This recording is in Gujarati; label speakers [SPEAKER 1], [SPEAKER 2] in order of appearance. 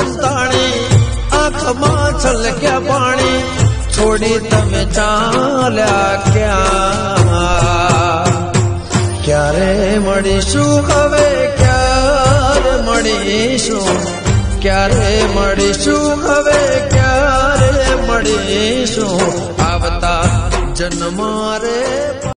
[SPEAKER 1] સંતાણી આંખમાં છલક્યા પાણી, છોડી તમે ચાલ્યા ક્યાં? ક્યારે મળીશું હવે, ક્યારે મળીશું? ક્યારે મળીશું હવે, ક્યારે મળીશું? આવતા જન્મ રે